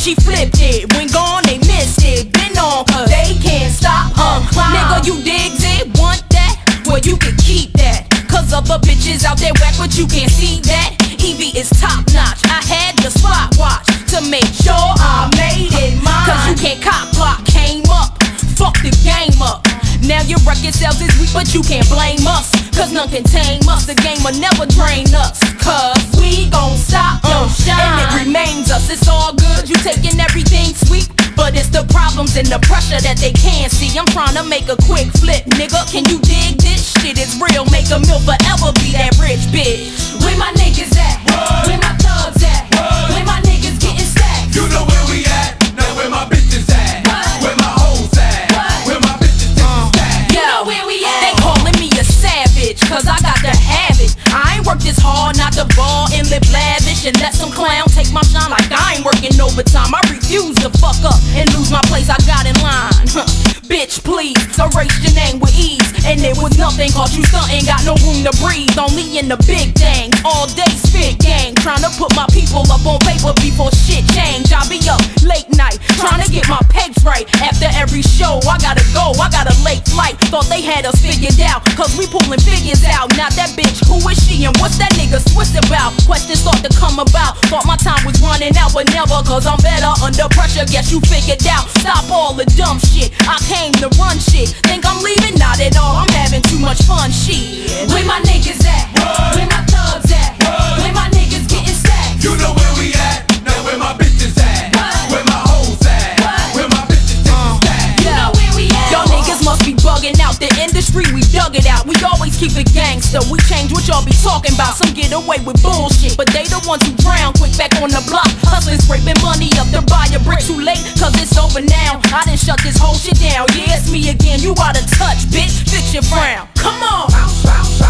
she flipped it. When gone, they missed it. Been on, cause they can't stop her. Nigga, you digs it? Want that? Well, you can keep that. Cause other bitches out there whack, but you can't see that. Evie is top notch. I had the spot watch to make sure I made it mine. Cause you can't cop block, came up. Fuck the game up. Now your record sales is weak, but you can't blame us. Cause none can tame us. The game will never drain us. Cause we gon' stop, uh, and it remains us. It's all good, you taking everything sweet. But it's the problems and the pressure that they can't see. I'm trying to make a quick flip, nigga. Can you dig this shit? It's real. Make a meal forever be that rich bitch. Where my niggas and let some clown take my shine like I ain't working overtime. I refuse to fuck up and lose my place I got in line. Bitch, please, erase your name with ease. And it was nothing, cause you stuntin', got no room to breathe. Only in the big things, all day spit gang. Trying to put my people up on paper before shit change. I be up late night, trying to get my pegs right. After every show, I gotta go, I got a late flight. Thought they had us figured out, cause we pulling figures out. Not that bitch, who is she and what's that nigga Swizz start to come about. Thought my time was running out, but never, cause I'm better under pressure. Guess you figured out. Stop all the dumb shit. I came to run shit. Think I'm leaving? Not at all. I'm having too much fun. Shit. Keep it gangster. We change what y'all be talking about. Some get away with bullshit, but they the ones who drown quick back on the block. Hustlers scraping money up to buy a brick. Too late, cause it's over now. I done shut this whole shit down. Yeah, it's me again. You out of touch, bitch. Fix your frown. Come on. Bounce, bounce, bounce,